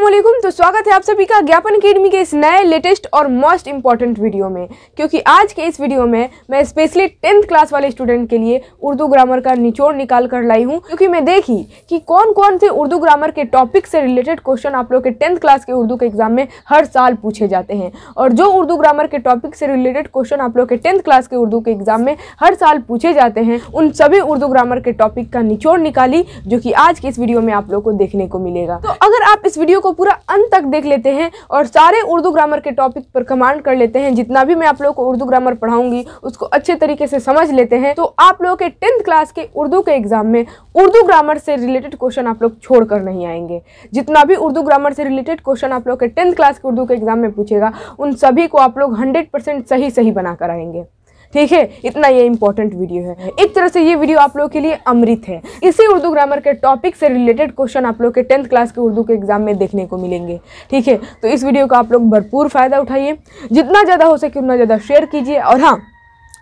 वालेकुम तो स्वागत है आप सभी का ज्ञापन अकेडमी के इस नए लेटेस्ट और मोस्ट इंपॉर्टेंट वीडियो में। क्योंकि आज के इस वीडियो में मैं स्पेशली टेंथ क्लास वाले स्टूडेंट के लिए उर्दू ग्रामर का निचोड़ निकाल कर लाई हूँ। क्योंकि मैं देखी कि कौन कौन से उर्दू ग्रामर के टॉपिक से रिलेटेड क्वेश्चन आप लोग के टेंथ क्लास के उर्दू के एग्ज़ाम में हर साल पूछे जाते हैं। और जो उर्दू ग्रामर के टॉपिक से रिलेटेड क्वेश्चन आप लोग के टेंथ क्लास के उर्दू के एग्ज़ाम में हर साल पूछे जाते हैं, उन सभी उर्दू ग्रामर के टॉपिक का निचोड़ निकाली जो कि आज के इस वीडियो में आप लोग को देखने को मिलेगा। तो अगर आप इस वीडियो को पूरा अंत तक देख लेते हैं और सारे उर्दू ग्रामर के टॉपिक पर कमांड कर लेते हैं। जितना भी मैं आप लोगों को उर्दू ग्रामर पढ़ाऊँगी, उसको अच्छे तरीके से समझ लेते हैं। तो आप लोगों के टेंथ क्लास के उर्दू के एग्ज़ाम में उर्दू ग्रामर से रिलेटेड क्वेश्चन आप लोग छोड़ कर नहीं आएँगे। जितना भी उर्दू ग्रामर से रिलेटेड क्वेश्चन आप लोग के टेंथ क्लास के उर्दू के एग्ज़ाम में पूछेगा, उन सभी को आप लोग हंड्रेड सही सही बना कर आएँगे। ठीक है? इतना ये इंपॉर्टेंट वीडियो है। एक तरह से ये वीडियो आप लोगों के लिए अमृत है। इसी उर्दू ग्रामर के टॉपिक से रिलेटेड क्वेश्चन आप लोग के टेंथ क्लास के उर्दू के एग्ज़ाम में देखने को मिलेंगे। ठीक है? तो इस वीडियो का आप लोग भरपूर फ़ायदा उठाइए। जितना ज़्यादा हो सके उतना ज़्यादा शेयर कीजिए। और हाँ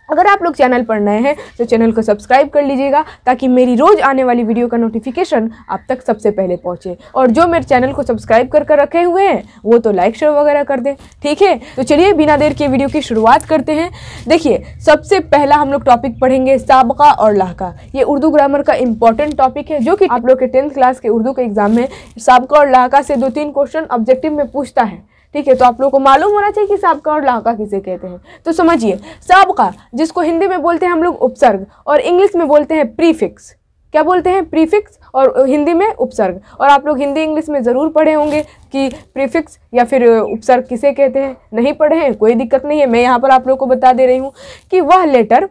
अगर आप लोग चैनल पर नए हैं तो चैनल को सब्सक्राइब कर लीजिएगा, ताकि मेरी रोज़ आने वाली वीडियो का नोटिफिकेशन आप तक सबसे पहले पहुँचे। और जो मेरे चैनल को सब्सक्राइब कर कर रखे हुए हैं, वो तो लाइक शेयर वगैरह कर दें, ठीक है? तो चलिए बिना देर के वीडियो की शुरुआत करते हैं। देखिए, सबसे पहला हम लोग टॉपिक पढ़ेंगे सबका और लाहका ये उर्दू ग्रामर का इंपॉर्टेंट टॉपिक है, जो कि आप लोग के टेंथ क्लास के उर्दू के एग्ज़ाम में सबका और लाहका से दो तीन क्वेश्चन ऑब्जेक्टिव में पूछता है। ठीक है तो आप लोग को मालूम होना चाहिए कि साबका और लाका किसे कहते हैं। तो समझिए, साबका, जिसको हिंदी में बोलते हैं हम लोग उपसर्ग, और इंग्लिश में बोलते हैं प्रीफिक्स। क्या बोलते हैं? प्रीफिक्स, और हिंदी में उपसर्ग। और आप लोग हिंदी इंग्लिश में ज़रूर पढ़े होंगे कि प्रीफिक्स या फिर उपसर्ग किसे कहते हैं। नहीं पढ़े हैं, कोई दिक्कत नहीं है। मैं यहाँ पर आप लोग को बता दे रही हूँ कि वह लेटर,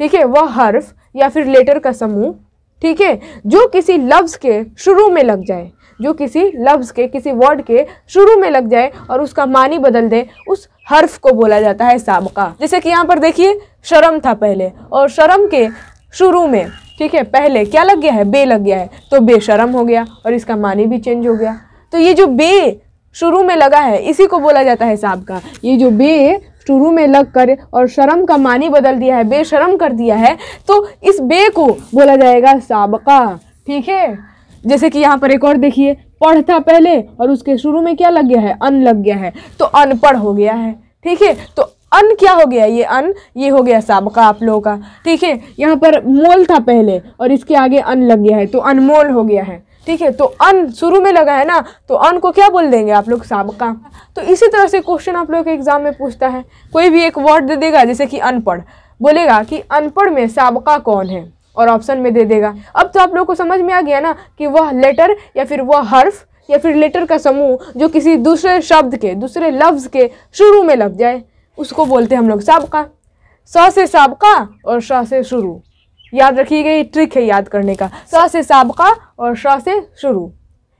ठीक है, वह हर्फ या फिर लेटर का समूह, ठीक है, जो किसी लफ्ज़ के शुरू में लग जाए जो किसी लफ्ज़ के, किसी वर्ड के शुरू में लग जाए और उसका मानी बदल दे, उस हर्फ को बोला जाता है सबका। जैसे कि यहाँ पर देखिए, शर्म था पहले और शर्म के शुरू में, ठीक है, पहले क्या लग गया है? बे लग गया है। तो बेशरम हो गया और इसका मानी भी चेंज हो गया। तो ये जो बे शुरू में लगा है, इसी को बोला जाता है साबका। ये जो बे शुरू में लग कर और शर्म का मानी बदल दिया है, बेशरम कर दिया है तो इस बे को बोला जाएगा साबका। ठीक है? जैसे कि यहाँ पर एक और देखिए पढ़ था पहले और उसके शुरू में क्या लग गया है? अन लग गया है। तो अनपढ़ हो गया है, ठीक है? तो अन क्या हो गया? ये अन, ये हो गया सबका आप लोगों का, ठीक है? यहाँ पर मोल था पहले और इसके आगे अन लग गया है तो अनमोल हो गया है, ठीक है? तो अन शुरू में लगा है ना तो अन को क्या बोल देंगे आप लोग? सबका। तो इसी तरह से क्वेश्चन आप लोग के एग्ज़ाम में पूछता है। कोई भी एक वर्ड दे देगा, जैसे कि अनपढ़। बोलेगा कि अनपढ़ में सबका कौन है? और ऑप्शन में दे देगा। अब तो आप लोग को समझ में आ गया ना कि वह लेटर या फिर वह हर्फ या फिर लेटर का समूह जो किसी दूसरे शब्द के, दूसरे लफ्ज़ के शुरू में लग जाए, उसको बोलते हैं हम लोग सबका। स से सबका और श से शुरू। याद रखिएगा ये ट्रिक है याद करने का। स से सबका और श से शुरू।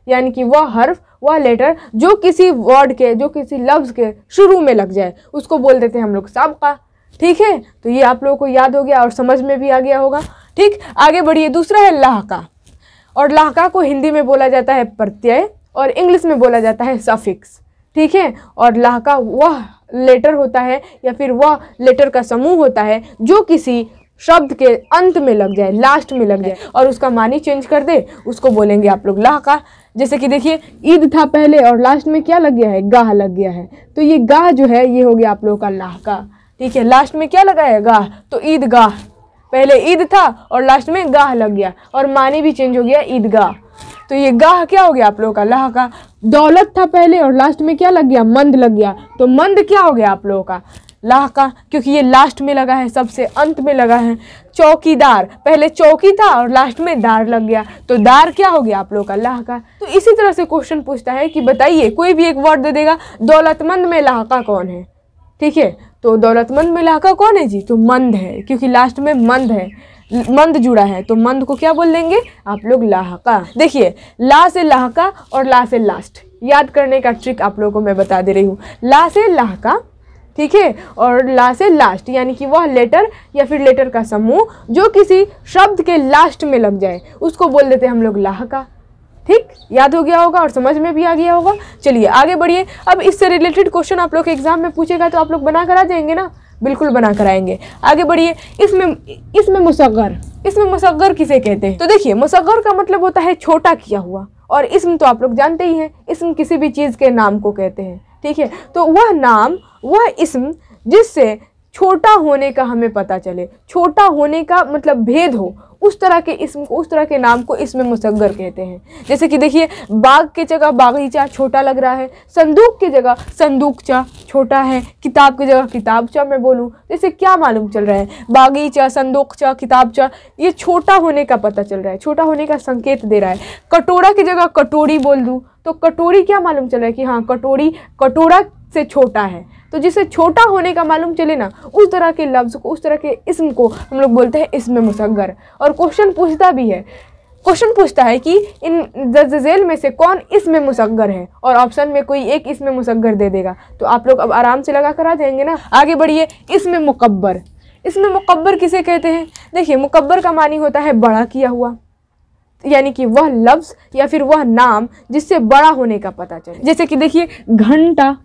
यानी कि वह हर्फ वह लेटर जो किसी वर्ड के, जो किसी लफ्ज़ के शुरू में लग जाए, उसको बोल देते हैं हम लोग सबका। ठीक है? तो ये आप लोगों को याद हो गया और समझ में भी आ गया होगा। ठीक? आगे बढ़िए, दूसरा है लाहका। और लाहका को हिंदी में बोला जाता है प्रत्यय और इंग्लिश में बोला जाता है सफिक्स। ठीक है? और लाहका वह लेटर होता है या फिर वह लेटर का समूह होता है जो किसी शब्द के अंत में लग जाए लास्ट में लग जाए और उसका मानी चेंज कर दे, उसको बोलेंगे आप लोग लाहका। जैसे कि देखिए, ईद था पहले और लास्ट में क्या लग गया है? गाह लग गया है। तो ये गाह जो है, ये हो गया आप लोगों का लाहका। ठीक है? लास्ट में क्या लगा है गाह। तो ईद गाह पहले ईद था और लास्ट में गाह लग गया और मानी भी चेंज हो गया ईदगाह। तो ये गाह क्या हो गया आप लोगों का? लाह का दौलत था पहले और लास्ट में क्या लग गया? मंद लग गया। तो मंद क्या हो गया आप लोगों का? लाह का, क्योंकि ये लास्ट में लगा है, सबसे अंत में लगा है। चौकीदार, पहले चौकी था और लास्ट में दार लग गया। तो दार क्या हो गया आप लोगों का? लाह का। तो इसी तरह से क्वेश्चन पूछता है कि बताइए, कोई भी एक वर्ड दे देगा, दौलतमंद में लाह का कौन है? ठीक है? तो दौलतमंद में लाहका कौन है जी? तो मंद है, क्योंकि लास्ट में मंद है, मंद जुड़ा है। तो मंद को क्या बोल देंगे? आप लोग लाहका। देखिए, ला से लाहका और ला से लास्ट याद करने का ट्रिक आप लोगों को मैं बता दे रही हूँ। ला से लाहका, ठीक है? और ला से लास्ट यानी कि वह लेटर या फिर लेटर का समूह, जो किसी शब्द के लास्ट में लग जाए, उसको बोल देते हैं हम लोग लाहका। ठीक? याद हो गया होगा और समझ में भी आ गया होगा। चलिए, आगे बढ़िए। अब इससे रिलेटेड क्वेश्चन आप लोग एग्ज़ाम में पूछेगा तो आप लोग बना करा जाएँगे ना? बिल्कुल बना कर आएँगे आगे बढ़िए। इसमें इसमें मुसगर इसमें मुसगर किसे कहते हैं? तो देखिए मुसगर का मतलब होता है छोटा किया हुआ। और इसम तो आप लोग जानते ही हैं, इसम किसी भी चीज़ के नाम को कहते हैं। ठीक है? तो वह नाम, वह इसम जिससे छोटा होने का हमें पता चले, छोटा होने का मतलब भेद हो, उस तरह के इसम को उस तरह के नाम को इसमें मुसगर कहते हैं। जैसे कि देखिए, बाग के जगह बागीचा छोटा लग रहा है, संदूक की जगह संदूकचा छोटा है, किताब की जगह किताबचा मैं बोलूँ। जैसे क्या मालूम चल रहा है, बागीचा संदूकचा किताबचा ये छोटा होने का पता चल रहा है, छोटा होने का संकेत दे रहा है। कटोरा की जगह कटोरी बोल दूँ तो कटोरी क्या मालूम चल रहा है कि हाँ कटोरी, कटोरा से छोटा है। तो जिसे छोटा होने का मालूम चले ना, उस तरह के लफ्ज़ को, उस तरह के इसम को हम लोग बोलते हैं इसमें मुसगर और क्वेश्चन पूछता भी है। क्वेश्चन पूछता है कि इन जजेल में से कौन इसमें मुसगर है? और ऑप्शन में कोई एक इसमें मुसगर दे देगा। तो आप लोग अब आराम से लगा कर आ जाएँगे ना। आगे बढ़िए, इसमें मुकब्बर। इसमें मुकब्बर किसे कहते हैं? देखिए, मुकब्बर का मानी होता है बड़ा किया हुआ। यानी कि वह लफ्ज़ या फिर वह नाम जिससे बड़ा होने का पता चले। जैसे कि देखिए, घंटा।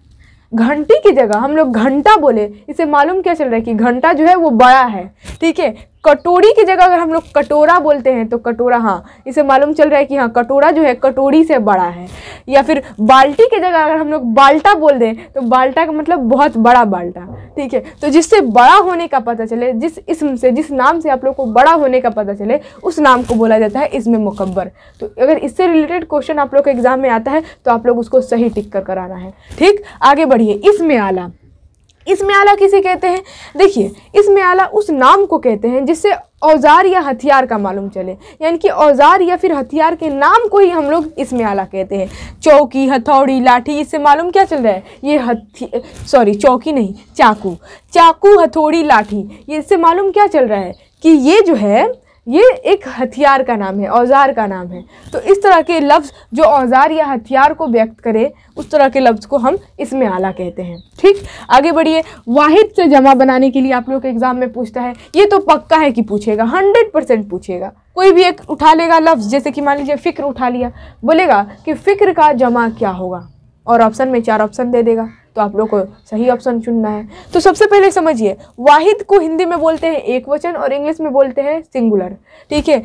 घंटी की जगह हम लोग घंटा बोले इसे मालूम क्या चल रहा है कि घंटा जो है वो बड़ा है। ठीक है? कटोरी की जगह अगर हम लोग कटोरा बोलते हैं तो कटोरा हाँ इसे मालूम चल रहा है कि हाँ कटोरा जो है, कटोरी से बड़ा है। या फिर बाल्टी की जगह अगर हम लोग बाल्टा बोल दें तो बाल्टा का मतलब बहुत बड़ा बाल्टा, ठीक है? तो जिससे बड़ा होने का पता चले, जिस इसम से, जिस नाम से आप लोग को बड़ा होने का पता चले, उस नाम को बोला जाता है इसमें मुकबर तो अगर इससे रिलेटेड क्वेश्चन आप लोग के एग्ज़ाम में आता है तो आप लोग उसको सही टिक कर कराना है, ठीक? आगे बढ़िए, इसमें आला। इसमें आला किसे कहते हैं? देखिए, इसमें आला उस नाम को कहते हैं जिससे औज़ार या हथियार का मालूम चले। यानी कि औज़ार या फिर हथियार के नाम को ही हम लोग इसमें आला कहते हैं। चौकी, हथौड़ी, लाठी, इससे मालूम क्या चल रहा है? ये हथि सॉरी चौकी नहीं, चाकू। चाकू, हथौड़ी, लाठी, ये इससे मालूम क्या चल रहा है? कि ये जो है ये एक हथियार का नाम है, औज़ार का नाम है। तो इस तरह के लफ्ज़, जो औज़ार या हथियार को व्यक्त करे, उस तरह के लफ्ज़ को हम इसमें आला कहते हैं। ठीक? आगे बढ़िए। वाहिद से जमा बनाने के लिए आप लोग एग्ज़ाम में पूछता है, ये तो पक्का है कि पूछेगा, हंड्रेड परसेंट पूछेगा। कोई भी एक उठा लेगा लफ्ज़, जैसे कि मान लीजिए फ़िक्र उठा लिया, बोलेगा कि फ़िक्र का जमा क्या होगा? और ऑप्शन में चार ऑप्शन दे देगा। तो आप लोग को सही ऑप्शन चुनना है। तो सबसे पहले समझिए, वाहिद को हिंदी में बोलते हैं एक वचन और इंग्लिश में बोलते हैं सिंगुलर ठीक है?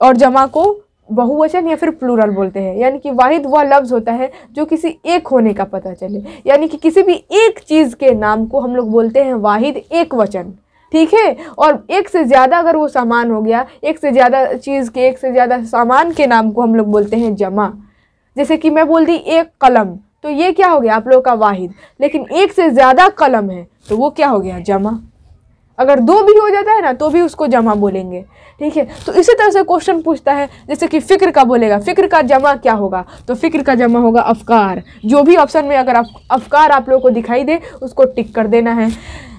और जमा को बहुवचन या फिर प्लूरल बोलते हैं। यानी कि वाहिद वह लफ्ज़ होता है जो किसी एक होने का पता चले। यानी कि किसी भी एक चीज़ के नाम को हम लोग बोलते हैं वाहिद एक वचन, ठीक है? और एक से ज़्यादा अगर वो सामान हो गया, एक से ज़्यादा चीज़ के, एक से ज़्यादा सामान के नाम को हम लोग बोलते हैं जमा। जैसे कि मैं बोल दी एक कलम तो ये क्या हो गया आप लोगों का वाहिद? लेकिन एक से ज़्यादा कलम है तो वो क्या हो गया जमा? अगर दो भी हो जाता है ना तो भी उसको जमा बोलेंगे। ठीक है? तो इसी तरह से क्वेश्चन पूछता है, जैसे कि फ़िक्र का बोलेगा, फ़िक्र का जमा क्या होगा? तो फ़िक्र का जमा होगा अफकार। जो भी ऑप्शन में अगर अफकार आप लोगों को दिखाई दे, उसको टिक कर देना है।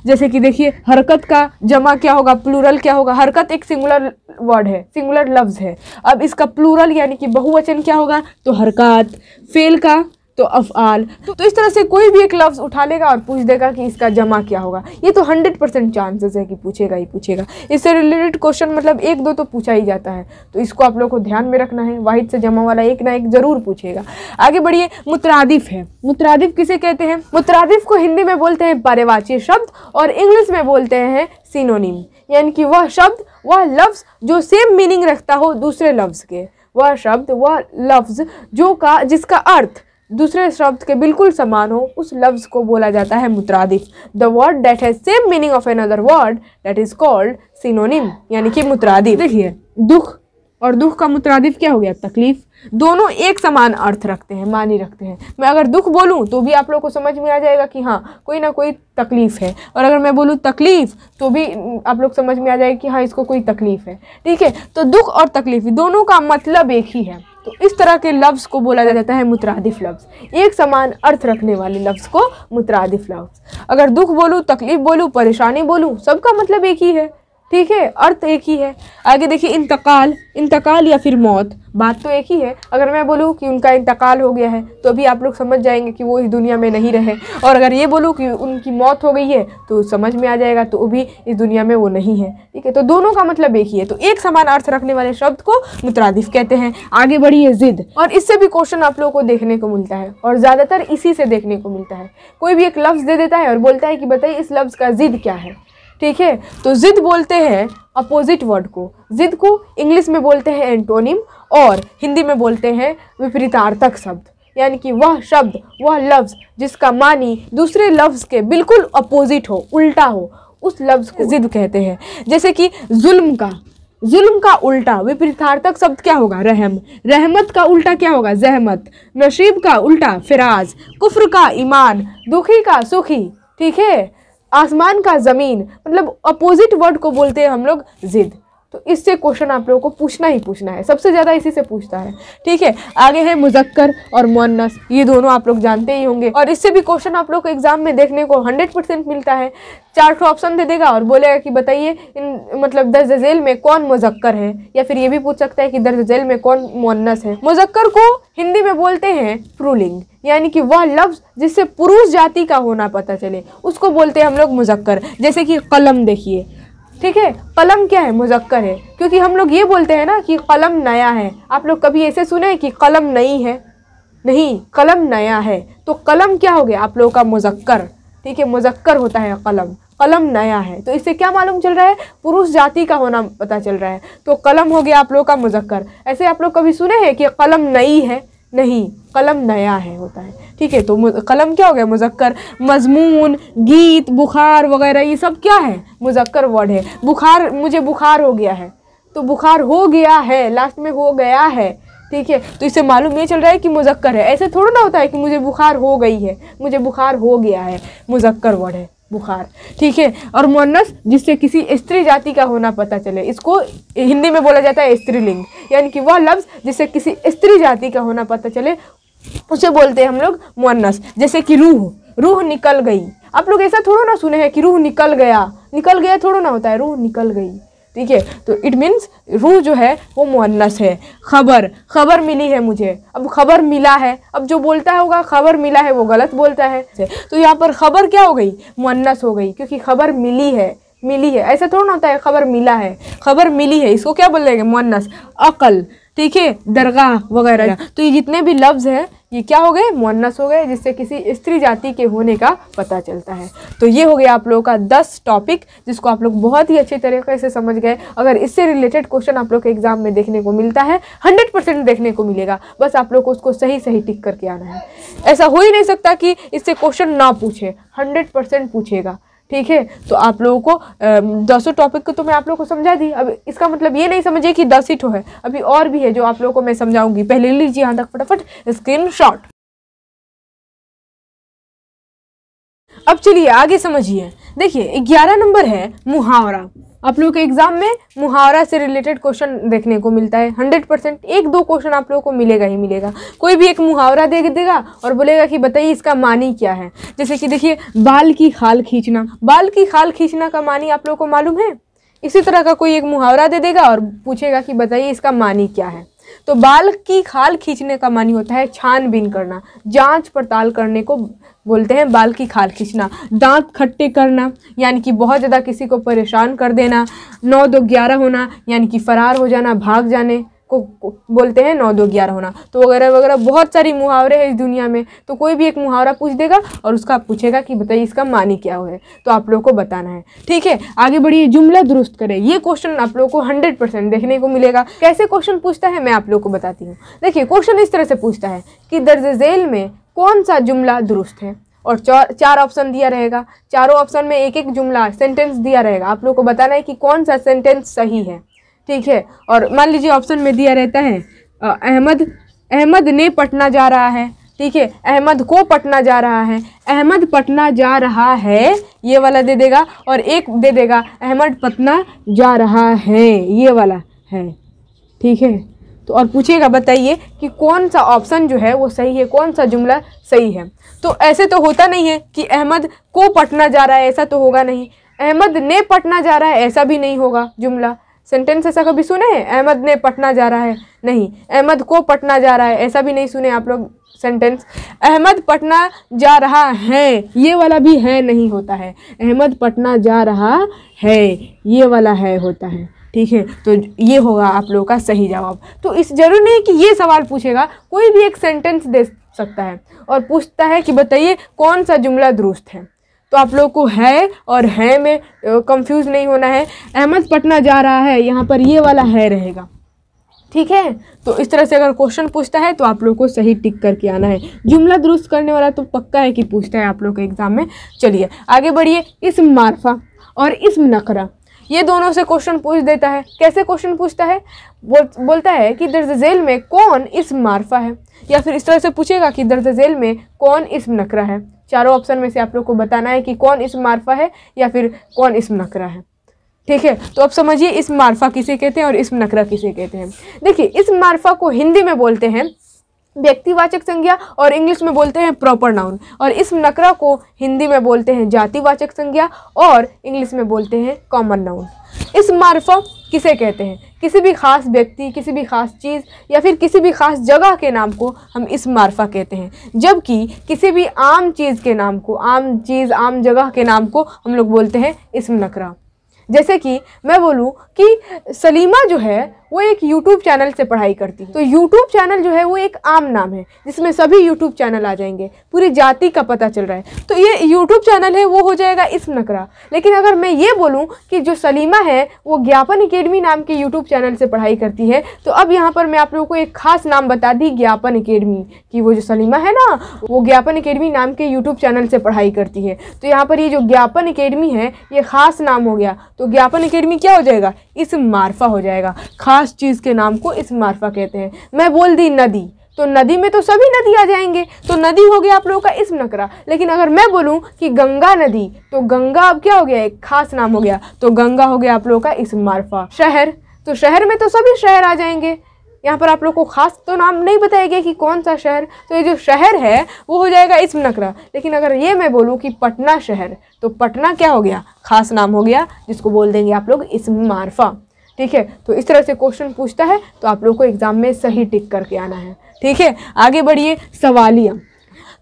जैसे कि देखिए, हरकत का जमा क्या होगा? प्लूरल क्या होगा? हरकत एक सिंगुलर वर्ड है सिंगुलर लफ्ज़ है। अब इसका प्लूरल यानी कि बहुवचन क्या होगा? तो हरकत। फेल का तो अफ़आल तो, तो इस तरह से कोई भी एक लफ्ज़ उठा लेगा और पूछ देगा कि इसका जमा क्या होगा। ये तो हंड्रेड परसेंट चांसेस है कि पूछेगा ही पूछेगा। इससे रिलेटेड क्वेश्चन मतलब एक दो तो पूछा ही जाता है। तो इसको आप लोग को ध्यान में रखना है। वाहिद से जमा वाला एक ना एक ज़रूर पूछेगा। आगे बढ़िए मुतरादिफ है। मुतरादिफ किसे कहते हैं? मुतरादिफ को हिंदी में बोलते हैं पारिवाची शब्द और इंग्लिश में बोलते हैं सिनोनिम यानी कि वह शब्द वह लफ्ज़ जो सेम मीनिंग रखता हो दूसरे लफ्ज़ के। वह शब्द वह लफ्ज़ जो का जिसका अर्थ दूसरे शब्द के बिल्कुल समान हो, उस लफ्ज़ को बोला जाता है मुतरादिफ। The word that has same meaning of another word that is called synonym यानी कि मुतरादिफ। देखिए, दुख और दुख का मुतरादिफ क्या हो गया? तकलीफ़। दोनों एक समान अर्थ रखते हैं, मानी रखते हैं। मैं अगर दुख बोलूँ तो भी आप लोग को समझ में आ जाएगा कि हाँ कोई ना कोई तकलीफ़ है। और अगर मैं बोलूँ तकलीफ़ तो भी आप लोग समझ में आ जाएगा कि हाँ इसको कोई तकलीफ़ है। ठीक है तो दुख और तकलीफ़, दोनों का मतलब एक ही है। तो इस तरह के लफ्ज़ को बोला जाता है मुतरादिफ लफ्ज़ एक समान अर्थ रखने वाले लफ्ज़ को मुतरादिफ लफ्ज़ अगर दुख बोलूँ, तकलीफ़ बोलूँ, परेशानी बोलूँ, सबका मतलब एक ही है। ठीक है? अर्थ एक ही है। आगे देखिए, इंतकाल इंतकाल या फिर मौत। बात तो एक ही है। अगर मैं बोलूँ कि उनका इंतकाल हो गया है तो अभी आप लोग समझ जाएँगे कि वो इस दुनिया में नहीं रहे। और अगर ये बोलूँ कि उनकी मौत हो गई है तो समझ में आ जाएगा तो भी इस दुनिया में वो नहीं है। ठीक है? तो दोनों का मतलब एक ही है। तो एक समान अर्थ रखने वाले शब्द को मुतरदिफ कहते हैं। आगे बढ़िए, ज़िद। और इससे भी क्वेश्चन आप लोगों को देखने को मिलता है। और ज़्यादातर इसी से देखने को मिलता है। कोई भी एक लफ्ज़ दे देता है और बोलता है कि बताइए, इस लफ्ज़ का ज़िद क्या है? ठीक है? तो जिद बोलते हैं अपोजिट वर्ड को। जिद को इंग्लिश में बोलते हैं एंटोनिम और हिंदी में बोलते हैं विपरीतार्थक शब्द। यानी कि वह शब्द, वह लफ्ज़ जिसका मानी दूसरे लफ्ज़ के बिल्कुल अपोजिट हो, उल्टा हो, उस लफ्ज़ को जिद कहते हैं। जैसे कि जुल्म का। जुल्म का उल्टा, विपरीतार्थक शब्द क्या होगा? रहम। रहमत का उल्टा क्या होगा? जहमत। नशीब का उल्टा, फिराज। कुफ्र का ईमान। दुखी का सुखी। ठीक है? आसमान का ज़मीन मतलब अपोजिट वर्ड को बोलते हैं हम लोग जिद। तो इससे क्वेश्चन आप लोगों को पूछना ही पूछना है। सबसे ज़्यादा इसी से पूछता है। ठीक है? आगे है मुजक्कर और मुन्नस ये दोनों आप लोग जानते ही होंगे। और इससे भी क्वेश्चन आप लोग को एग्ज़ाम में देखने को हंड्रेड परसेंट मिलता है। चार ठो ऑप्शन दे देगा और बोलेगा कि बताइए, इन मतलब दर्ज झेल में कौन मुजक्कर है? या फिर ये भी पूछ सकता है कि दर्ज झेल में कौन मुन्नस है? मुजक्कर को हिंदी में बोलते हैं प्रूलिंग यानी कि वह लफ्ज़ जिससे पुरुष जाति का होना पता चले, उसको बोलते हैं हम लोग मुजक्कर। जैसे कि कलम देखिए। ठीक है? कलम क्या है, मुजक्कर है? क्योंकि हम लोग ये बोलते हैं ना कि कलम नया है। आप लोग कभी ऐसे सुने हैं कि कलम नई है? नहीं, कलम नया है। तो कलम क्या हो गया? आप लोगों का मुजक्कर। ठीक है, मुजक्कर होता है कलम। कलम नया है। तो इससे क्या मालूम चल रहा है? पुरुष जाति का होना पता चल रहा है। तो कलम हो गया आप लोगों का मुजक्कर। ऐसे आप लोग कभी सुने हैं कि कलम नई है? नहीं, कलम नया है, होता है। ठीक है तो कलम क्या हो गया? मुजक्कर, मजमून, गीत, बुखार वगैरह, ये सब क्या है? मुजक्कर वर्ड है। बुखार, मुझे बुखार हो गया है। तो बुखार हो गया है लास्ट में हो गया है। ठीक है तो इससे मालूम ये चल रहा है कि मुजक्कर है। ऐसे थोड़ा ना होता है कि मुझे बुखार हो गई है। मुझे बुखार हो गया है। मुजक्कर वर्ड है। बुखार। ठीक है? और मुन्नस जिससे किसी स्त्री जाति का होना पता चले, इसको हिंदी में बोला जाता है स्त्रीलिंग। यानी कि वह लफ्ज़ जिससे किसी स्त्री जाति का होना पता चले, उसे बोलते हैं हम लोग मुन्नस जैसे कि रूह रूह निकल गई। आप लोग ऐसा थोड़ा ना सुने हैं कि रूह निकल गया। निकल गया थोड़ा ना होता है, रूह निकल गई। ठीक है? तो इट मीन्स रूह जो है वो मुन्नस है। खबर खबर मिली है मुझे। अब खबर मिला है। अब जो बोलता होगा खबर मिला है वो गलत बोलता है। तो यहाँ पर खबर क्या हो गई? मुन्नस हो गई क्योंकि खबर मिली है मिली है। ऐसा थोड़ा ना होता है खबर मिला है। खबर मिली है इसको क्या बोल देंगे मुन्नस अकल ठीक है? दरगाह वगैरह। तो ये जितने भी लफ्ज़ हैं ये क्या हो गए? मुन्नस हो गए, जिससे किसी स्त्री जाति के होने का पता चलता है। तो ये हो गया आप लोगों का दस टॉपिक जिसको आप लोग बहुत ही अच्छे तरीके से समझ गए। अगर इससे रिलेटेड क्वेश्चन आप लोग के एग्ज़ाम में देखने को मिलता है हंड्रेड परसेंट देखने को मिलेगा। बस आप लोग को उसको सही सही टिक करके आना है। ऐसा हो ही नहीं सकता कि इससे क्वेश्चन ना पूछे। हंड्रेड परसेंट पूछेगा। ठीक है? तो आप लोगों को दसों टॉपिक को तो मैं आप लोगों को समझा दी। अब इसका मतलब ये नहीं समझिए कि दस ही ठो है। अभी और भी है जो आप लोगों को मैं समझाऊँगी। पहले लीजिए यहाँ तक फटाफट। स्क्रीन शॉट अब चलिए आगे समझिए। देखिए, ग्यारह नंबर है मुहावरा। आप लोगों के एग्ज़ाम में मुहावरा से रिलेटेड क्वेश्चन देखने को मिलता है। हंड्रेड परसेंट एक दो क्वेश्चन आप लोगों को मिलेगा ही मिलेगा। कोई भी एक मुहावरा दे देगा और बोलेगा कि बताइए इसका मानी क्या है। जैसे कि देखिए, बाल की खाल खींचना। बाल की खाल खींचना का मानी आप लोगों को मालूम है? इसी तरह का कोई एक मुहावरा दे देगा और पूछेगा कि बताइए इसका मानी क्या है। तो बाल की खाल खींचने का मानी होता है छानबीन करना। जाँच पड़ताल करने को बोलते हैं बाल की खाल खींचना। दांत खट्टे करना, यानी कि बहुत ज़्यादा किसी को परेशान कर देना। नौ दो ग्यारह होना, यानी कि फ़रार हो जाना, भाग जाने। को, को बोलते हैं नौ दो ग्यारह होना। तो वगैरह वगैरह बहुत सारी मुहावरे हैं इस दुनिया में। तो कोई भी एक मुहावरा पूछ देगा और उसका पूछेगा कि बताइए इसका मानी क्या हुआ है। तो आप लोग को बताना है। ठीक है? आगे बढ़िए जुमला दुरुस्त करें। ये क्वेश्चन आप लोग को हंड्रेड परसेंट देखने को मिलेगा। कैसे क्वेश्चन पूछता है मैं आप लोग को बताती हूँ। देखिए क्वेश्चन इस तरह से पूछता है कि दर्ज झेल में कौन सा जुमला दुरुस्त है? और चार ऑप्शन दिया रहेगा। चारों ऑप्शन में एक एक जुमला सेंटेंस दिया रहेगा। आप लोग को बताना है कि कौन सा सेंटेंस सही है। ठीक है? और मान लीजिए ऑप्शन में दिया रहता है अहमद अहमद ने पटना जा रहा है, ठीक है? अहमद को पटना जा रहा है। अहमद पटना जा रहा है, ये वाला दे देगा, और एक दे देगा, अहमद पटना जा रहा है, ये वाला है, ठीक है? तो और पूछेगा बताइए कि कौन सा ऑप्शन जो है वो सही है, कौन सा जुमला सही है? तो ऐसे तो होता नहीं है कि अहमद को पटना जा रहा है, ऐसा तो होगा नहीं। अहमद ने पटना जा रहा है, ऐसा भी नहीं होगा जुमला। सेंटेंस ऐसा कभी सुने हैं? अहमद ने पटना जा रहा है। नहीं, अहमद को पटना जा रहा है। ऐसा भी नहीं सुने आप लोग सेंटेंस अहमद पटना जा रहा है। ये वाला भी है नहीं होता है। अहमद पटना जा रहा है। ये वाला है होता है। ठीक है? तो ये होगा आप लोगों का सही जवाब। तो इस ज़रूर नहीं कि ये सवाल पूछेगा। कोई भी एक सेंटेंस दे सकता है। और पूछता है कि बताइए कौन सा जुमला दुरुस्त है? तो आप लोग को है और है में कंफ्यूज नहीं होना है। अहमद पटना जा रहा है, यहाँ पर ये वाला है रहेगा। ठीक है? तो इस तरह से अगर क्वेश्चन पूछता है तो आप लोग को सही टिक करके आना है। जुमला दुरुस्त करने वाला तो पक्का है कि पूछता है आप लोग के एग्ज़ाम में। चलिए, आगे बढ़िए। इसम मारफा और इसम नखरा। ये दोनों से क्वेश्चन पूछ देता है। कैसे क्वेश्चन पूछता है? बोल, बोलता है कि दर्ज झेल में कौन इसम मारफा है? या फिर इस तरह से पूछेगा कि दर्ज झेल में कौन इसम नखरा है? चारों ऑप्शन में से आप लोग को बताना है कि कौन इसम मारफा है या फिर कौन इसम नकरा है। ठीक है? तो अब समझिए इस मारफा किसे कहते हैं और इस नकरा किसे कहते हैं। देखिए, इस मारफा को हिंदी में बोलते हैं व्यक्तिवाचक संज्ञा और इंग्लिश में बोलते हैं प्रॉपर नाउन और इस नकरा को हिंदी में बोलते हैं जातिवाचक संज्ञा और इंग्लिश में बोलते हैं कॉमन नाउन इस मारफा किसे कहते हैं? किसी भी खास व्यक्ति, किसी भी खास चीज़ या फिर किसी भी खास जगह के नाम को हम इस मार्फा कहते हैं। जबकि किसी भी आम चीज़ के नाम को, आम चीज़, आम जगह के नाम को हम लोग बोलते हैं इसम नकरा। जैसे कि मैं बोलूँ कि सलीमा जो है वो एक यूट्यूब चैनल से पढ़ाई करती है। तो यूट्यूब चैनल जो है वो एक आम नाम है, जिसमें सभी यूट्यूब चैनल आ जाएँगे। पूरी जाति का पता चल रहा है। तो ये यूट्यूब चैनल है, वो हो जाएगा इस नकरा। लेकिन अगर मैं ये बोलूँ कि जो सलीमा है, वो ज्ञापन अकेडमी नाम के यूट्यूब चैनल से पढ़ाई करती है तो अब यहाँ पर मैं आप लोगों को एक खास नाम बता दी, ज्ञापन अकेडमी, कि वो जो सलीमा है ना, वो ज्ञापन अकेडमी नाम के यूट्यूब चैनल से पढ़ाई करती है। तो यहाँ पर ये जो ज्ञापन अकेडमी है, ये खास नाम हो गया। तो ज्ञापन अकेडमी क्या हो जाएगा? इस मार्फा हो जाएगा। खास चीज़ के नाम को इस मार्फा कहते हैं। मैं बोल दी नदी तो नदी में तो सभी नदी आ जाएँगे। तो नदी हो गया आप लोगों का इसम नकरा। लेकिन अगर मैं बोलूँ कि गंगा नदी तो गंगा अब क्या हो गया? एक खास नाम हो गया। तो गंगा हो गया आप लोगों का इसम मार्फा। शहर तो शहर में तो सभी शहर आ जाएँगे। यहाँ पर आप लोग को खास तो नाम नहीं बताया गया कि कौन सा शहर। तो ये जो शहर है, वो हो जाएगा इसम नकरा। लेकिन अगर ये मैं बोलूँ कि पटना शहर तो पटना क्या हो गया? खास नाम हो गया, जिसको बोल देंगे आप लोग इसम मारफा। ठीक है? तो इस तरह से क्वेश्चन पूछता है तो आप लोग को एग्ज़ाम में सही टिक करके आना है। ठीक है? आगे बढ़िए, सवालिया।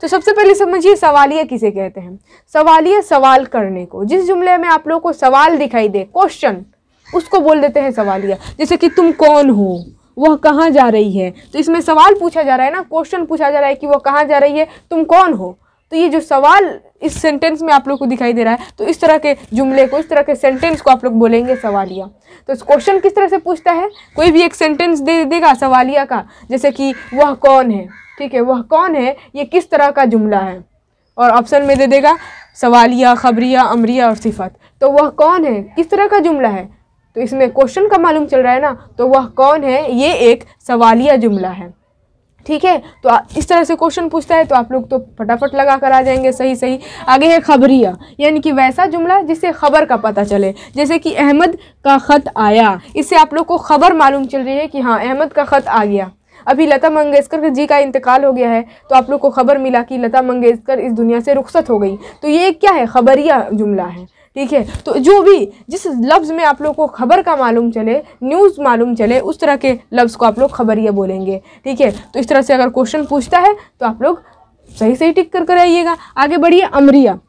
तो सबसे पहले समझिए, सवालिया किसे कहते हैं? सवालिया सवाल करने को। जिस जुमले में आप लोग को सवाल दिखाई दे क्वेश्चन उसको बोल देते हैं सवालिया। जैसे कि, तुम कौन हो? वह कहाँ जा रही है? तो इसमें सवाल पूछा जा रहा है ना? क्वेश्चन पूछा जा रहा है कि वह कहाँ जा रही है? तुम कौन हो? तो ये जो सवाल इस सेंटेंस में आप लोग को दिखाई दे रहा है तो इस तरह के जुमले को, इस तरह के सेंटेंस को आप लोग बोलेंगे सवालिया। तो क्वेश्चन किस तरह से पूछता है? कोई भी एक सेंटेंस दे देगा सवालिया का, जैसे कि वह कौन है? ठीक है, वह कौन है? ये किस तरह का जुमला है? और ऑप्शन में दे देगा सवालिया, खबरिया, अमरिया और सिफत। तो वह कौन है? किस तरह का जुमला है? तो इसमें क्वेश्चन का मालूम चल रहा है ना तो वह कौन है? ये एक सवालिया जुमला है। ठीक है? तो इस तरह से क्वेश्चन पूछता है तो आप लोग तो फटाफट लगा कर आ जाएँगे सही सही आगे है खबरिया, यानी कि वैसा जुमला जिससे खबर का पता चले। जैसे कि अहमद का ख़त आया। इससे आप लोग को खबर मालूम चल रही है कि हाँ अहमद का ख़त आ गया। अभी लता मंगेशकर जी का इंतकाल हो गया है तो आप लोग को खबर मिला कि लता मंगेशकर इस दुनिया से रुखसत हो गई। तो ये क्या है? खबरिया जुमला है। ठीक है? तो जो भी जिस लफ्ज़ में आप लोग को खबर का मालूम चले, न्यूज़ मालूम चले, उस तरह के लफ्ज़ को आप लोग खबरिया बोलेंगे। ठीक है? तो इस तरह से अगर क्वेश्चन पूछता है तो आप लोग सही सही टिक कर कर आइएगा आगे बढ़िए, अमरिया।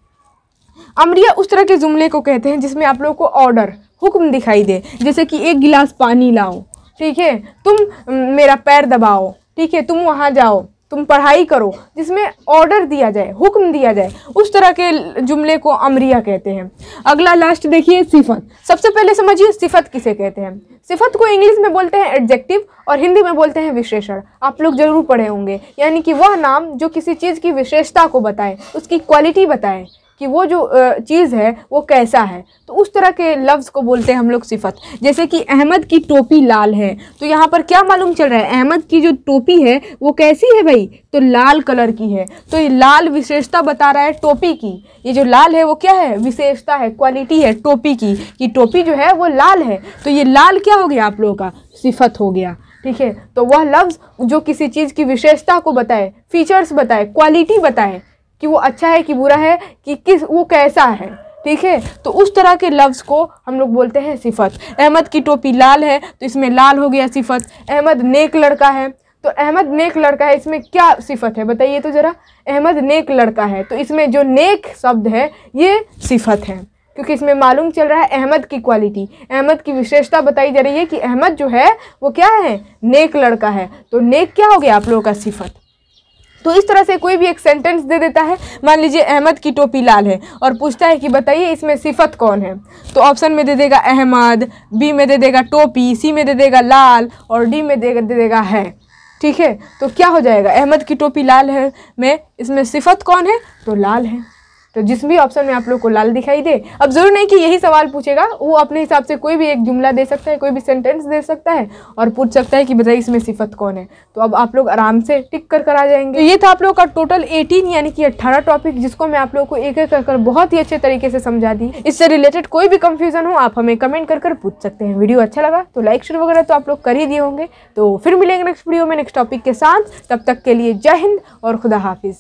अमरिया उस तरह के जुमले को कहते हैं जिसमें आप लोग को ऑर्डर हुक्म दिखाई दे। जैसे कि एक गिलास पानी लाओ। ठीक है? तुम, मेरा पैर दबाओ। ठीक है? तुम वहाँ जाओ। तुम पढ़ाई करो, जिसमें ऑर्डर दिया जाए, हुक्म दिया जाए, उस तरह के जुमले को अमरिया कहते हैं। अगला लास्ट देखिए, सिफत। सबसे पहले समझिए, सिफत किसे कहते हैं? सिफत को इंग्लिश में बोलते हैं एडजेक्टिव और हिंदी में बोलते हैं विशेषण। आप लोग ज़रूर पढ़े होंगे। यानी कि वह नाम जो किसी चीज़ की विशेषता को बताए, उसकी क्वालिटी बताए। कि वो जो चीज़ है, वो कैसा है? तो उस तरह के लफ्ज़ को बोलते हैं हम लोग सिफत। जैसे कि अहमद की टोपी लाल है। तो यहाँ पर क्या मालूम चल रहा है? अहमद की जो टोपी है, वो कैसी है भाई? तो लाल कलर की है। तो ये लाल विशेषता बता रहा है टोपी की। ये जो लाल है, वो क्या है? विशेषता है, क्वालिटी है टोपी की। कि टोपी जो है, वो लाल है। तो ये लाल क्या हो गया आप लोगों का? सिफत हो गया। ठीक है? तो वह लफ्ज़ जो किसी चीज़ की विशेषता को बताए, फीचर्स बताए, क्वालिटी बताए कि वो अच्छा है कि बुरा है, कि किस, वो कैसा है, ठीक है? तो उस तरह के लफ्ज़ को हम लोग बोलते हैं सिफत। अहमद की टोपी लाल है तो इसमें लाल हो गया सिफत। अहमद नेक लड़का है तो अहमद नेक लड़का है, इसमें क्या सिफत है, बताइए तो ज़रा। अहमद नेक लड़का है तो इसमें जो नेक शब्द है, ये सिफत है, क्योंकि इसमें मालूम चल रहा है अहमद की क्वालिटी। अहमद की विशेषता बताई जा रही है कि अहमद जो है, वो क्या है? नेक लड़का है। तो नेक क्या हो गया आप लोगों का सिफत? तो इस तरह से कोई भी एक सेंटेंस दे देता है। मान लीजिए, अहमद की टोपी लाल है और पूछता है कि बताइए, इसमें सिफत कौन है? तो ऑप्शन में दे देगा अहमद बी में दे देगा टोपी सी में दे देगा लाल और डी में दे दे देगा है। ठीक है? तो क्या हो जाएगा? अहमद की टोपी लाल है में इसमें सिफत कौन है? तो लाल है। तो जिस भी ऑप्शन में आप लोग को लाल दिखाई दे अब ज़रूर नहीं कि यही सवाल पूछेगा वो अपने हिसाब से कोई भी एक जुमला दे सकता है कोई भी सेंटेंस दे सकता है और पूछ सकता है कि बताइए इसमें सिफत कौन है। तो अब आप लोग आराम से टिक कर कर आ जाएँगे। तो ये था आप लोग का टोटल एटीन यानी कि अट्ठारह टॉपिक जिसको मैं आप लोग को एक एक कर, कर बहुत ही अच्छे तरीके से समझा दी। इससे रिलेटेड कोई भी कंफ्यूजन हो आप हमें कमेंट कर कर पूछ सकते हैं। वीडियो अच्छा लगा तो लाइक शेयर वगैरह तो आप लोग कर ही दिए होंगे। तो फिर मिलेंगे नेक्स्ट वीडियो में नेक्स्ट टॉपिक के साथ। तब तक के लिए जय हिंद और खुदा हाफिज़।